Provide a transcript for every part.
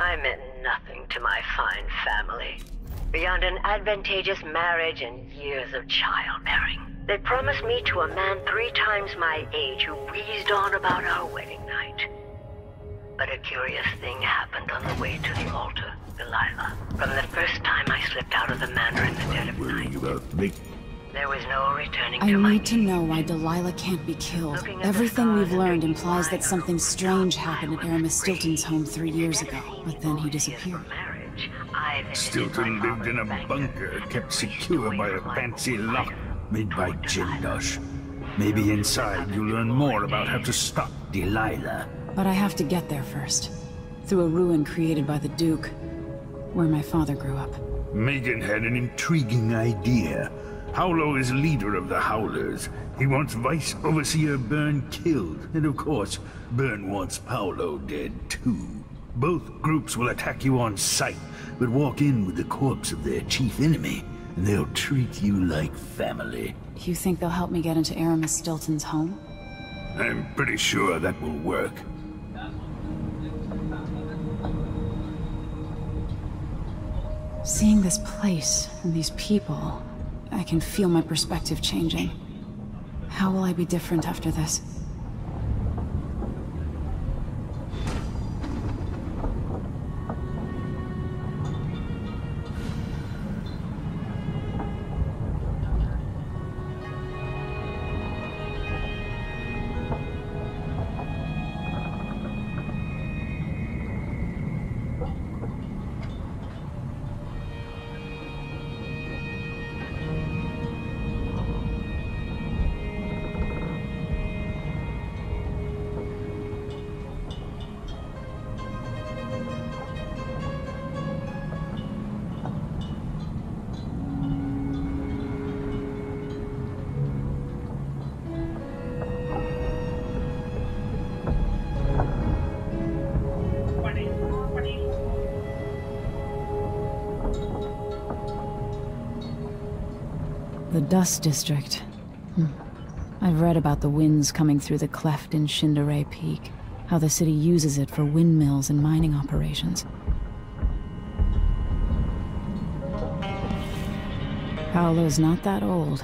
Dr. Delilah Fin- I meant nothing to my fine family. Beyond an advantageous marriage and years of childbearing. They promised me to a man three times my age who wheezed on about our wedding night. But a curious thing happened on the way to the altar, Delilah. From the first time I slipped out of the manor in the dead of night, about me? There was no returning I to my need to know why Delilah can't be killed. Looking at the Everything we've learned implies that something strange happened at I Aramis Stilton's home three years ago, but then he disappeared. I visited Stilton my lived in a bunker kept secure by a fancy lock made by Jindosh. Maybe inside you'll learn more about how to stop Delilah. But I have to get there first. Through a ruin created by the Duke, where my father grew up. Megan had an intriguing idea. Paolo is leader of the Howlers. He wants Vice Overseer Byrne killed, and of course, Byrne wants Paolo dead too. Both groups will attack you on sight, but walk in with the corpse of their chief enemy, and they'll treat you like family. You think they'll help me get into Aramis Stilton's home? I'm pretty sure that will work. Seeing this place and these people, I can feel my perspective changing. How will I be different after this? Dust District. Hmm. I've read about the winds coming through the cleft in Shindaerey Peak, how the city uses it for windmills and mining operations. Paolo's not that old,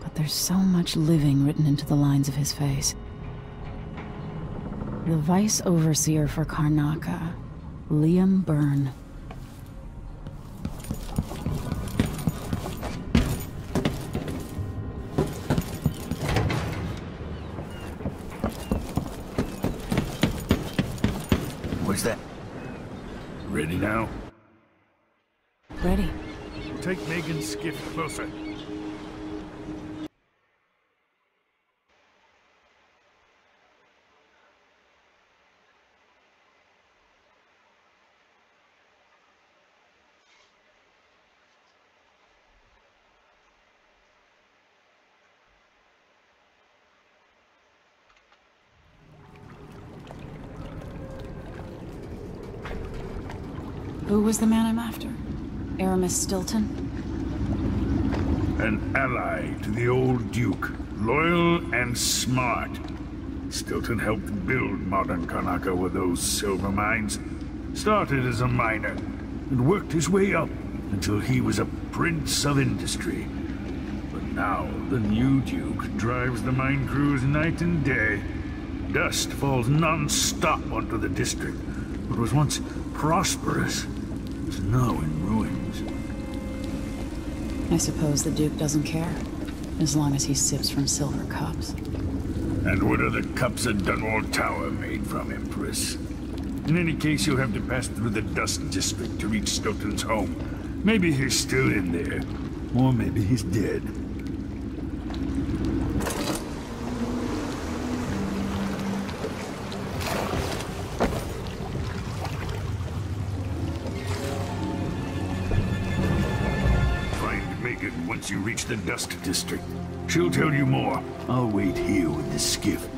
but there's so much living written into the lines of his face. The Vice Overseer for Karnaca, Liam Byrne. What's that? Ready now? Ready. Take Megan's skiff closer. Who was the man I'm after? Aramis Stilton? An ally to the old Duke, loyal and smart. Stilton helped build modern Karnaca with those silver mines. Started as a miner, and worked his way up until he was a prince of industry. But now, the new Duke drives the mine crews night and day. Dust falls non-stop onto the district. What was once prosperous is now in ruins. I suppose the Duke doesn't care, as long as he sips from silver cups. And what are the cups of Dunwall Tower made from, Empress? In any case, you'll have to pass through the Dust District to reach Stilton's home. Maybe he's still in there. Or maybe he's dead. The Dust District. She'll tell you more. I'll wait here with the skiff.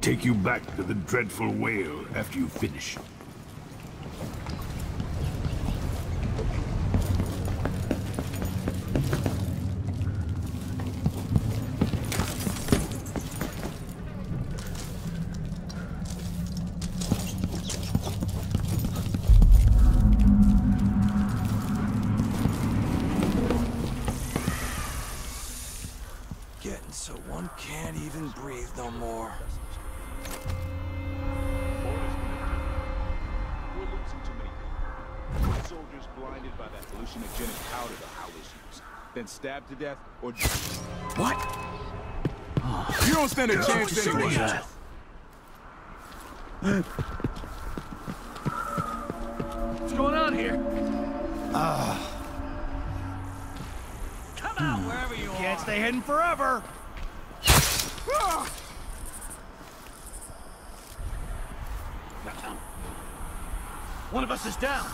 Take you back to the dreadful whale after you finish. Then stabbed to death or... What? You don't stand a chance anyway. What's going on here? Ah. Come out wherever you Can't are. stay hidden forever. One of us is down.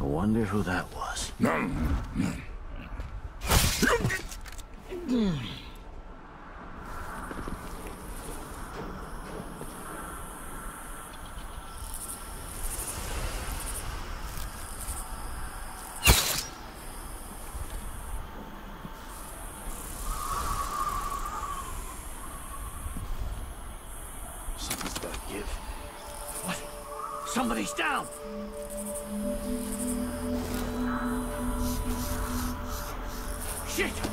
I wonder who that was. Somebody's down. Shit!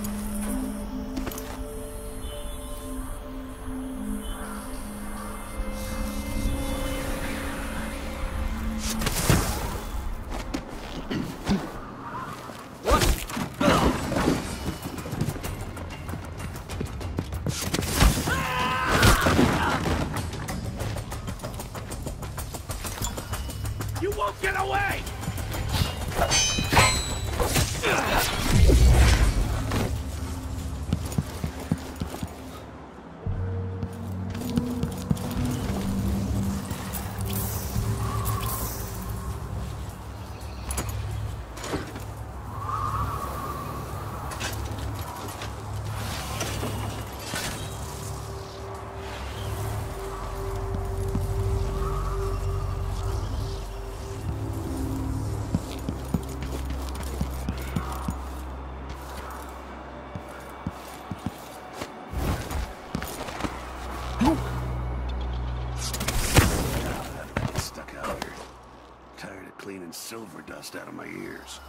Dust out of my ears.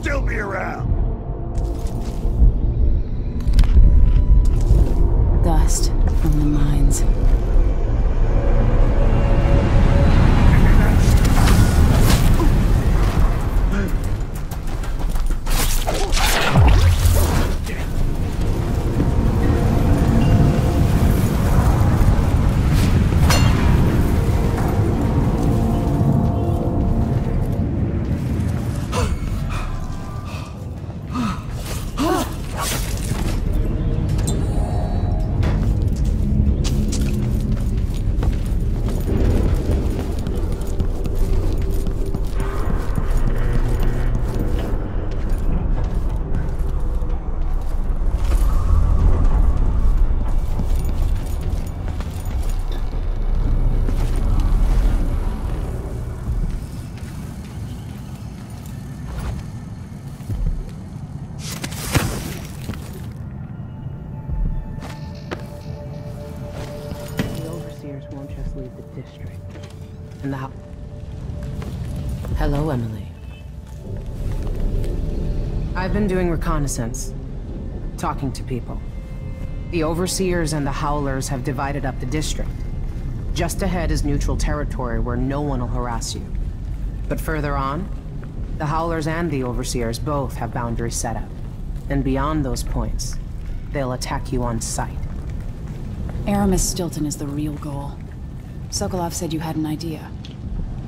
Still be around. I've been doing reconnaissance. Talking to people. The overseers and the howlers have divided up the district. Just ahead is neutral territory where no one will harass you. But further on, The Howlers and the Overseers both have boundaries set up. And beyond those points, they'll attack you on sight. Aramis Stilton is the real goal. Sokolov said you had an idea.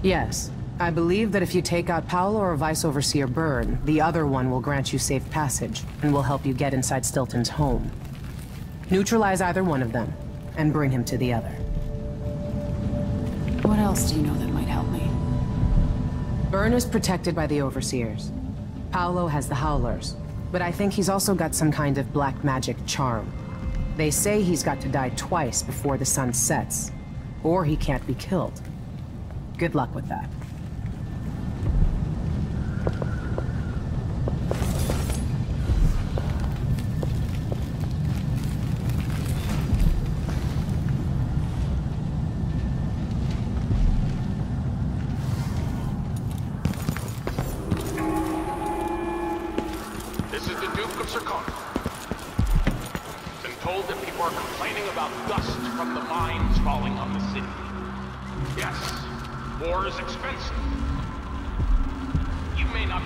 Yes. I believe that if you take out Paolo or Vice Overseer Byrne, the other one will grant you safe passage, and will help you get inside Stilton's home. Neutralize either one of them, and bring him to the other. What else do you know that might help me? Byrne is protected by the Overseers. Paolo has the Howlers, but I think he's also got some kind of black magic charm. They say he's got to die twice before the sun sets, or he can't be killed. Good luck with that.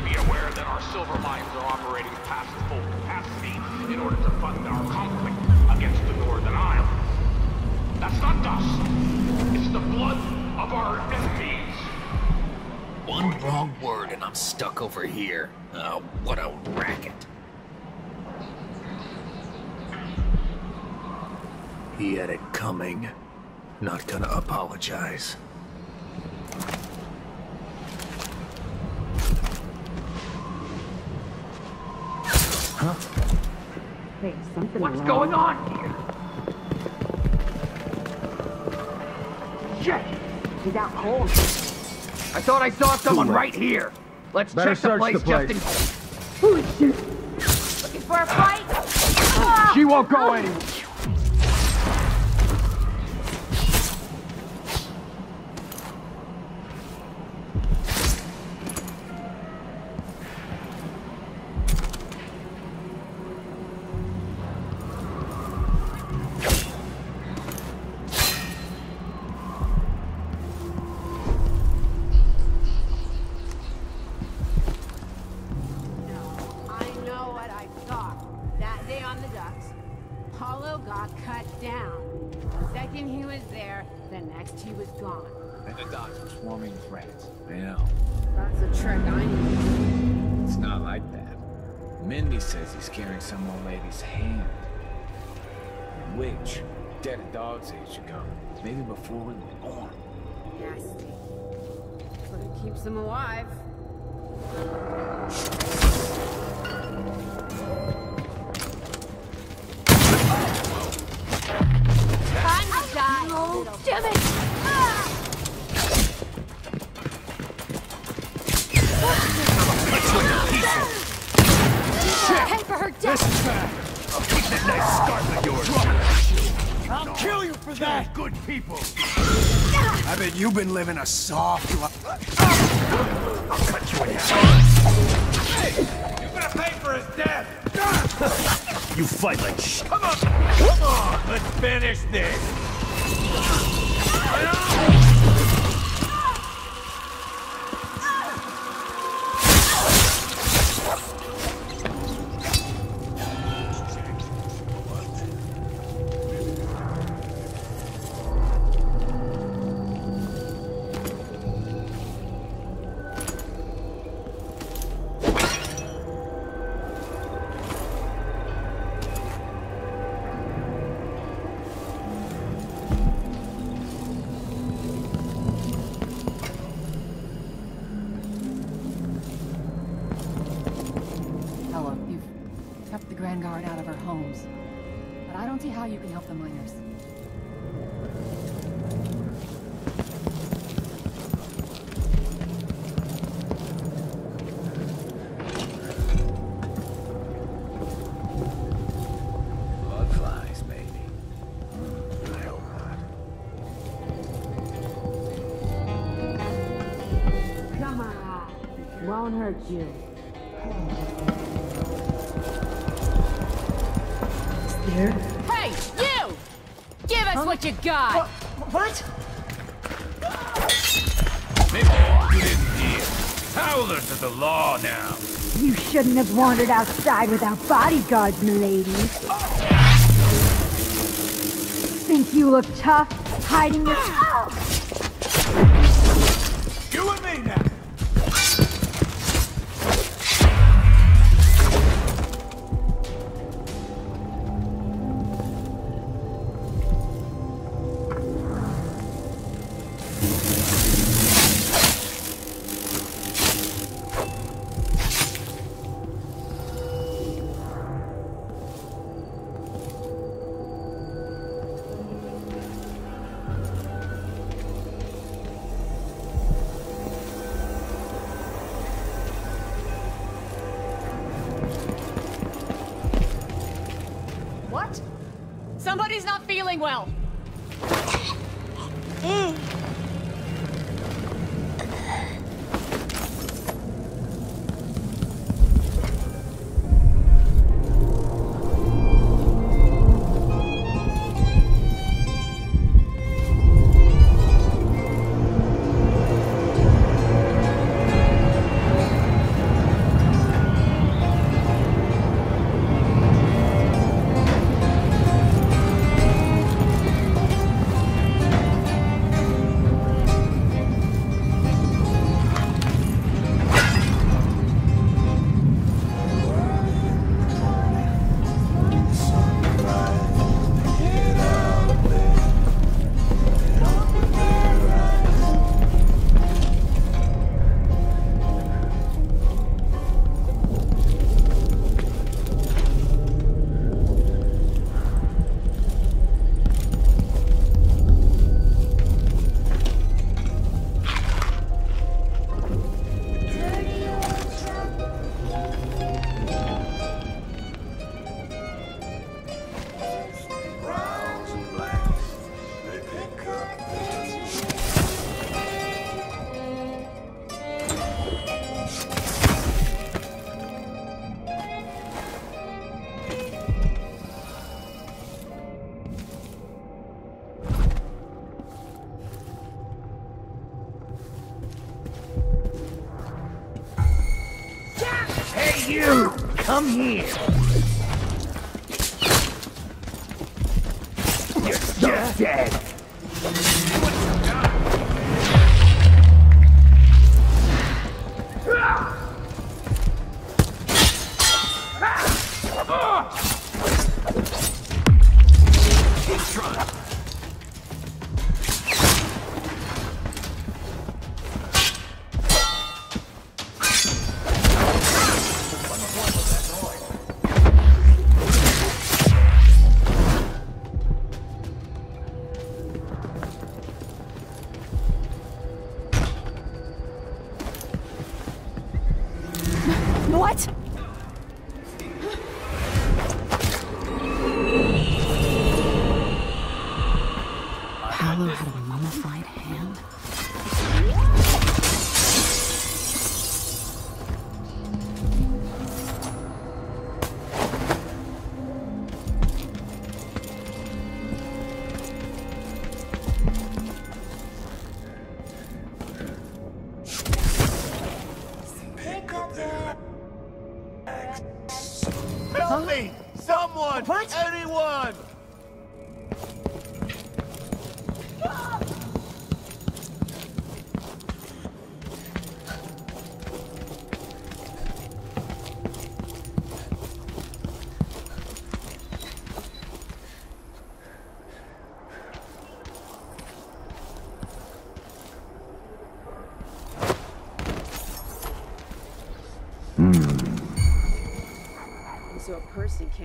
Be aware that our silver mines are operating past full capacity in order to fund our conflict against the Northern Isle. That's not dust. It's the blood of our enemies. One wrong word and I'm stuck over here. Oh, what a racket. He had it coming. Not gonna apologize. What's going on here? Shit! He's out cold. I thought I saw someone right here. Let's Better check the place, the place. just in case. Holy shit! Looking for a fight? Ah! She won't go anywhere. Mindy says he's carrying some old lady's hand. Which, dead a dog's age ago. Maybe before we were born. Nasty. But it keeps them alive. Time to die, little damn it! For her death! I'll kill you for that! Good people! I bet you've been living a soft life. I'll cut you in half. Hey! You're gonna pay for his death! you fight like sh- Come on! Come on! Let's finish this! On. Won't hurt you. Hey, you! Give us what you got! Maybe you didn't hear. Howlers are the law now. You shouldn't have wandered outside without bodyguards, milady. Think you look tough, hiding your... You feeling well.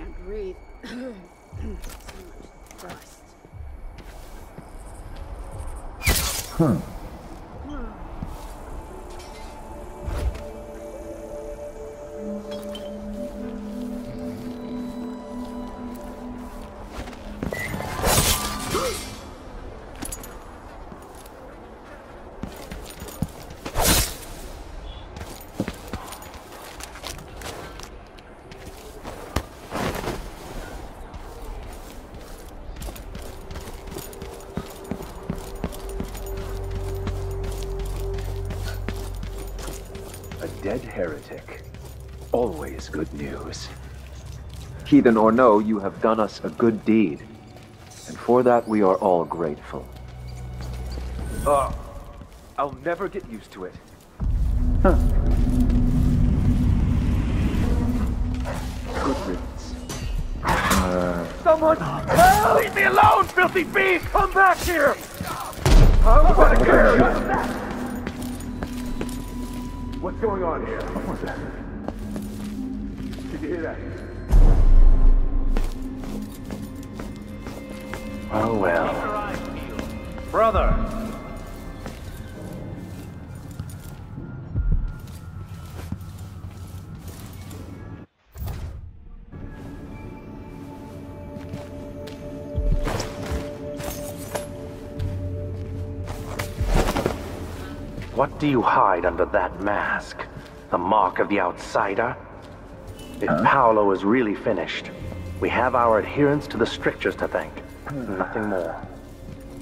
Can't breathe. so much dust. Huh. Dead heretic. Always good news. Heathen or no, you have done us a good deed. And for that we are all grateful. Uh, I'll never get used to it. Huh. Good riddance. Uh... Someone! Help! Leave me alone, filthy beast! Come back here! I'm gonna carry you! What's going on here? What was that? Did you hear that? Oh well. Brother! Do you hide under that mask? The mark of the outsider? If huh? Paolo is really finished, we have our adherence to the strictures to thank. Nothing more.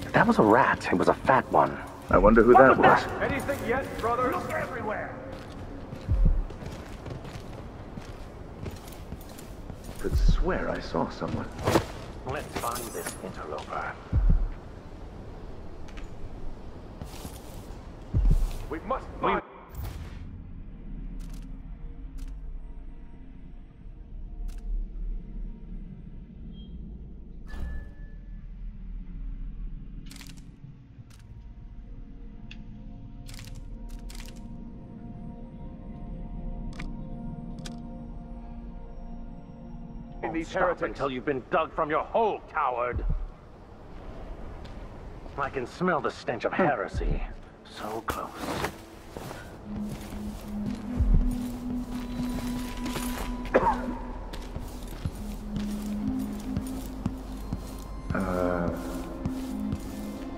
If that was a rat, it was a fat one. I wonder who that was. Anything yet, brother? Look everywhere! Could swear I saw someone. Let's find this interloper. We must find... these heretics until you've been dug from your hole, coward. I can smell the stench of hmm. heresy. So close. uh...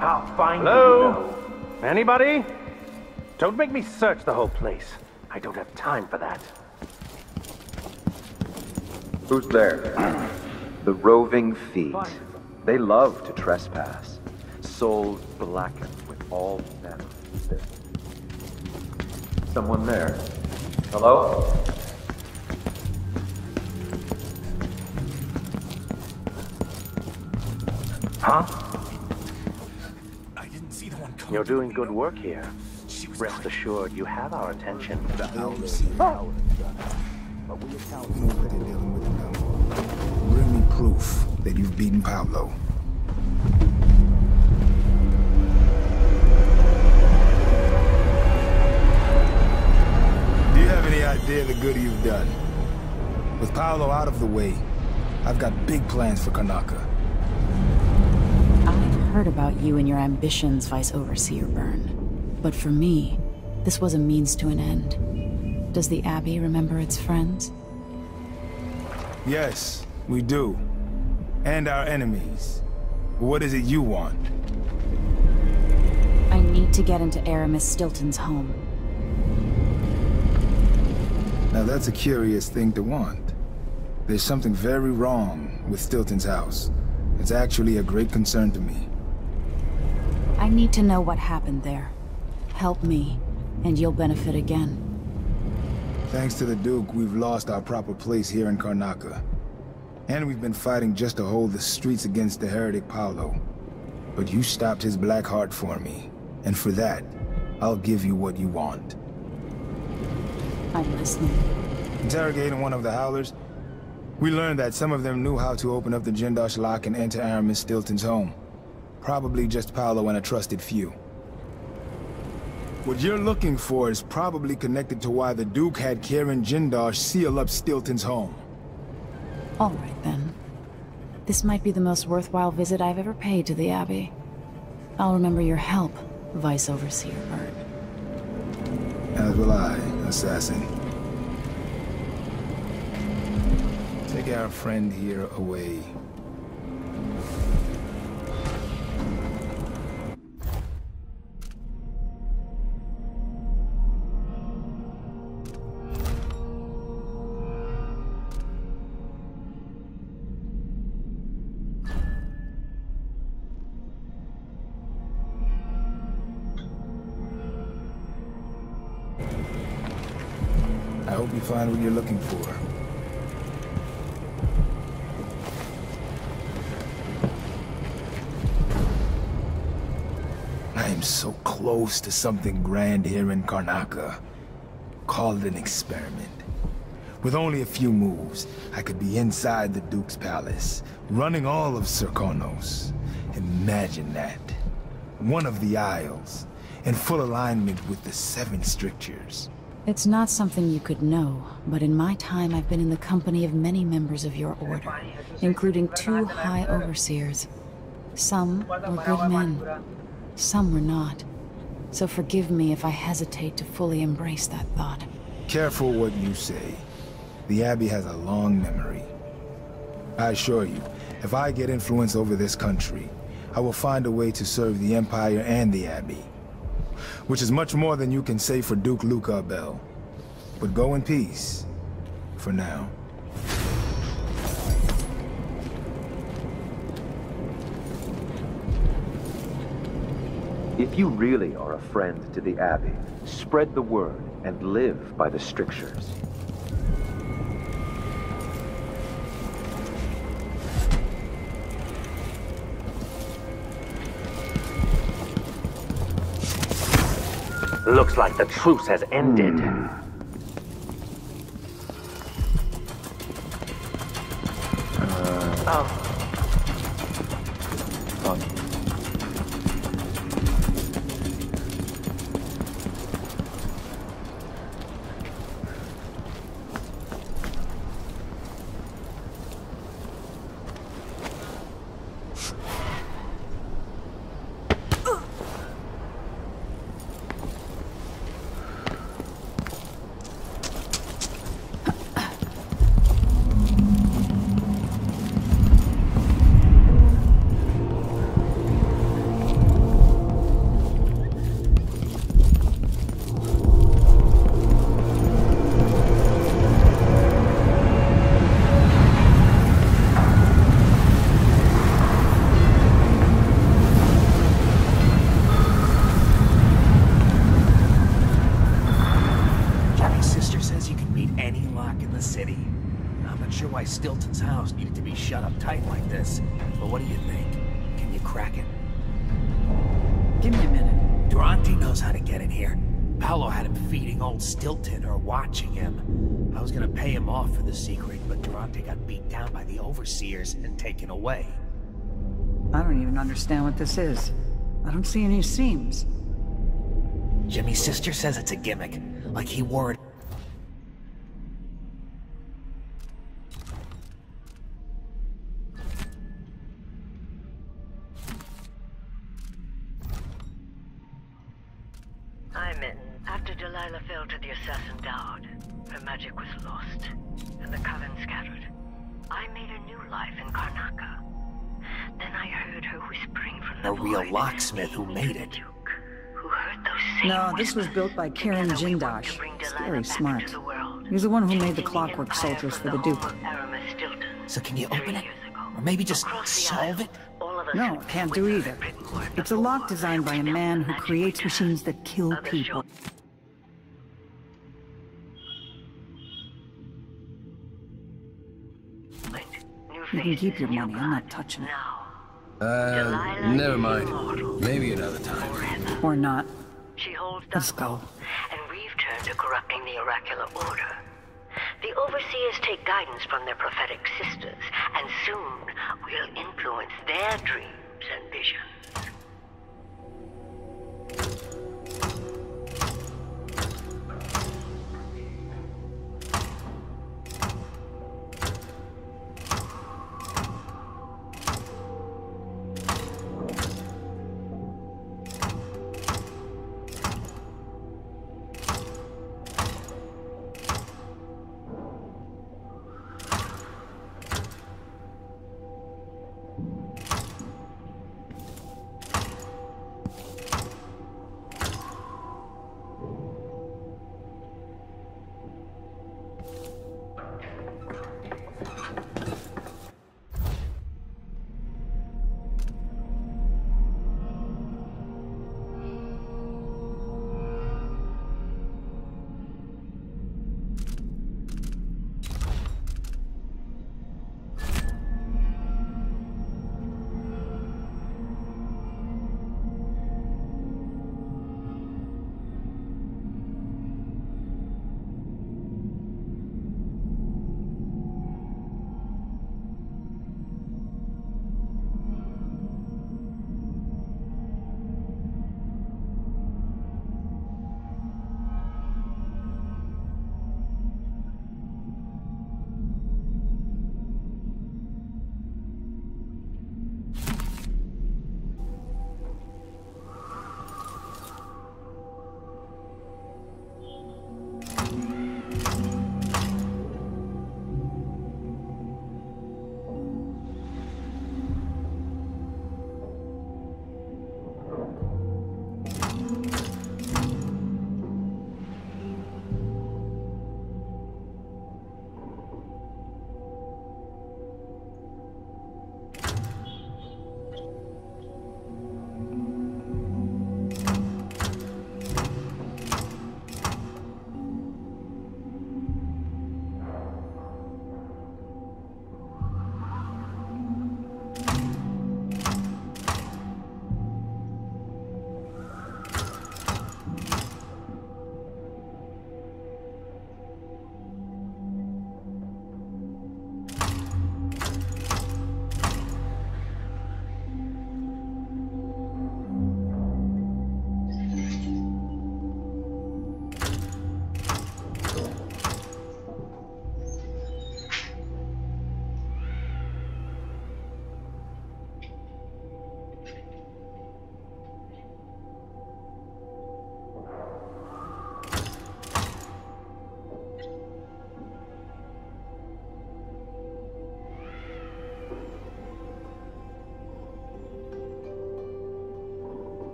I'll find Hello? you. Anybody? Don't make me search the whole place. I don't have time for that. Who's there? the roving feet. They love to trespass. Souls blackened with all manner Someone there. Hello? Huh? I didn't see the one coming. You're doing good work here. Rest assured, you have our attention. Oh. Bring me proof that you've beaten Paolo. Idea the good you've done? With Paolo out of the way, I've got big plans for Karnaca. I've heard about you and your ambitions, Vice Overseer Byrne. But for me, this was a means to an end. Does the Abbey remember its friends? Yes, we do. And our enemies. What is it you want? I need to get into Aramis Stilton's home. Now that's a curious thing to want. There's something very wrong with Stilton's house. It's actually a great concern to me. I need to know what happened there. Help me, and you'll benefit again. Thanks to the Duke, we've lost our proper place here in Karnaca. And we've been fighting just to hold the streets against the heretic Paolo. But you stopped his black heart for me. And for that, I'll give you what you want. I'm listening. Interrogating one of the Howlers, we learned that some of them knew how to open up the Jindosh lock and enter Aramis Stilton's home. Probably just Paolo and a trusted few. What you're looking for is probably connected to why the Duke had Kirin Jindosh seal up Stilton's home. All right, then. This might be the most worthwhile visit I've ever paid to the Abbey. I'll remember your help, Vice Overseer Byrne. As will I, Assassin. Take our friend here away. Close to something grand here in Karnaca. Call it an experiment. With only a few moves, I could be inside the Duke's palace, running all of Serkonos. Imagine that. One of the Isles, in full alignment with the Seven Strictures. It's not something you could know, but in my time I've been in the company of many members of your order, including two High Overseers. Some were good men, some were not. So forgive me if I hesitate to fully embrace that thought. Careful what you say. The Abbey has a long memory. I assure you, if I get influence over this country, I will find a way to serve the Empire and the Abbey. Which is much more than you can say for Duke Luca Abele. But go in peace. For now. If you really are a friend to the Abbey, spread the word and live by the strictures. Looks like the truce has ended. Hmm. oh. Shut up tight like this, but what do you think? Can you crack it? Give me a minute. Durante knows how to get in here. Paolo had him feeding old Stilton or watching him. I was gonna pay him off for the secret, but Durante got beat down by the overseers and taken away. I don't even understand what this is. I don't see any seams. Jimmy's sister says it's a gimmick, like he wore it. Was built by Kirin Jindosh. He's very smart. He's the one who made the clockwork soldiers for the Duke. So can you open it? Or maybe just solve it? No, can't do either. It's a lock designed by a man who creates machines that kill people. You can keep your money, I'm not touching it. Uh, never mind. Maybe another time. Or not. She holds Let's go. and we've turned to corrupting the oracular order. The overseers take guidance from their prophetic sisters, and soon we'll influence their dreams and visions.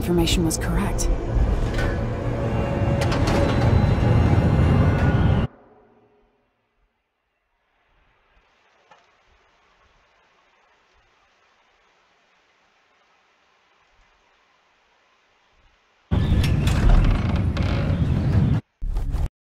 Information was correct.